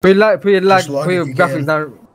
Put your, li- put your, lag, put your graphics down.